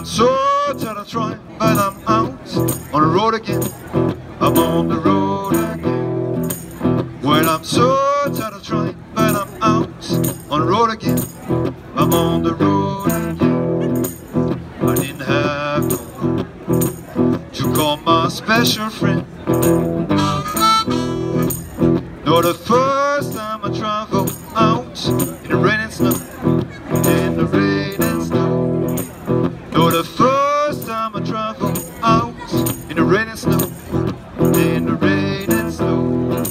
I'm so tired of trying, but I'm out on the road again. I'm on the road again. Well, I'm so tired of trying, but I'm out on the road again. I'm on the road again. I didn't have no to call my special friend. No, the in the rain and snow.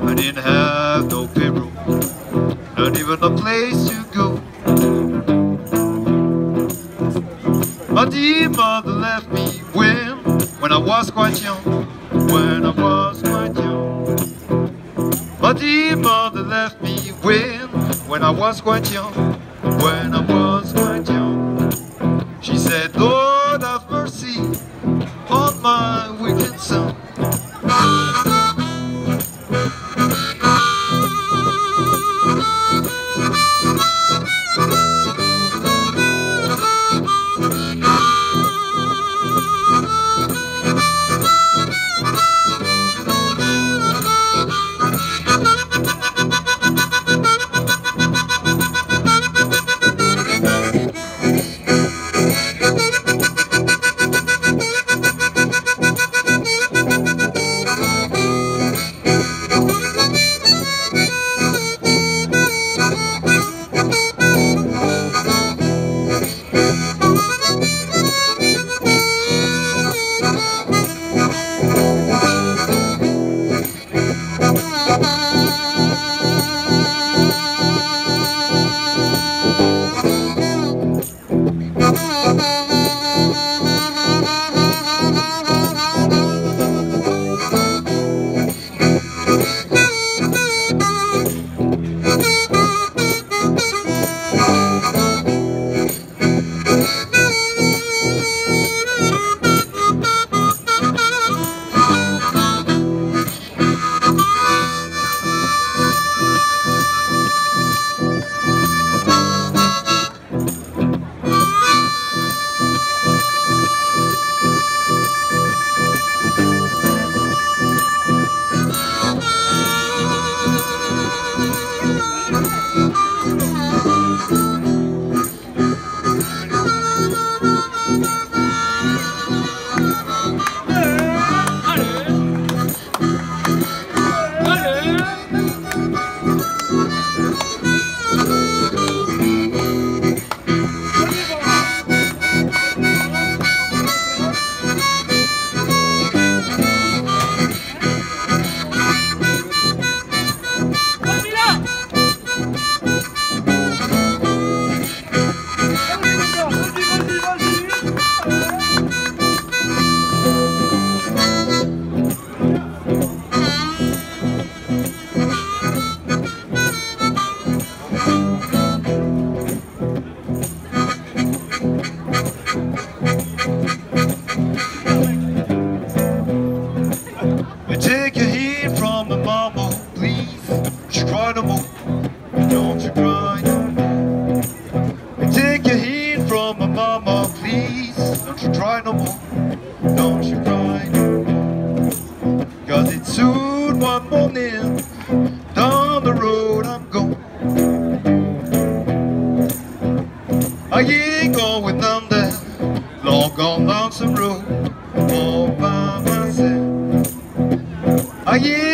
I didn't have no payroll, not even a place to go. My dear mother left me when, when I was quite young, when I was quite young. My dear mother left me when, when I was quite young, when I was quite young. She said, Lord have mercy on my wicked son. Please. Don't you cry no more. Don't you cry no more. Cause it's soon one morning. Down the road I'm going. I ain't going down that long gone lonesome road all by myself. I ain't